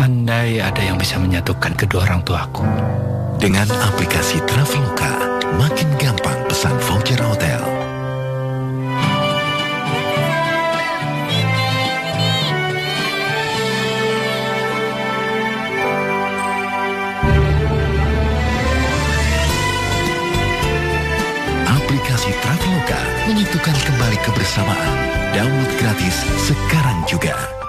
Andai ada yang bisa menyatukan kedua orang tuaku. Dengan aplikasi Traveloka, makin gampang pesan voucher hotel. Aplikasi Traveloka menyatukan kembali kebersamaan. Download gratis sekarang juga.